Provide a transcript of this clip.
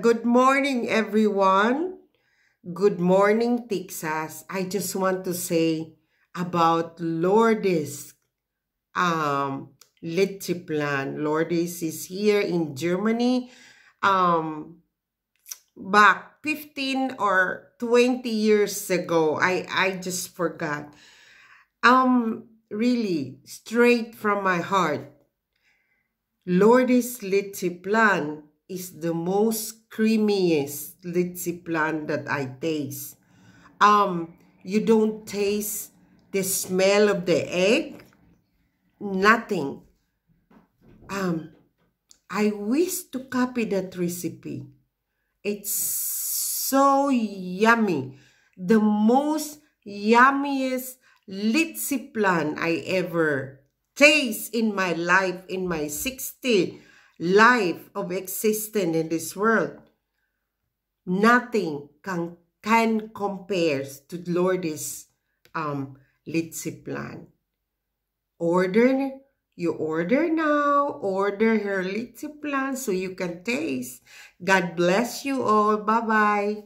good morning, everyone. Good morning, Texas. I just want to say about Lourdes um, Leche flan. Lourdes is here in Germany. Um, back 15 or 20 years ago. I, I just forgot. Um, really, straight from my heart. Lourdes Leche flan is the most creamiest leche flan that I taste. Um, you don't taste the smell of the egg, nothing. Um, I wish to copy that recipe. It's so yummy. The most yummiest leche flan I ever taste in my life, in my 60 life of existence in this world. Nothing can, can compares to Lourdes um, litchi plant. Order, you order now, order her litchi plant so you can taste. God bless you all. Bye-bye.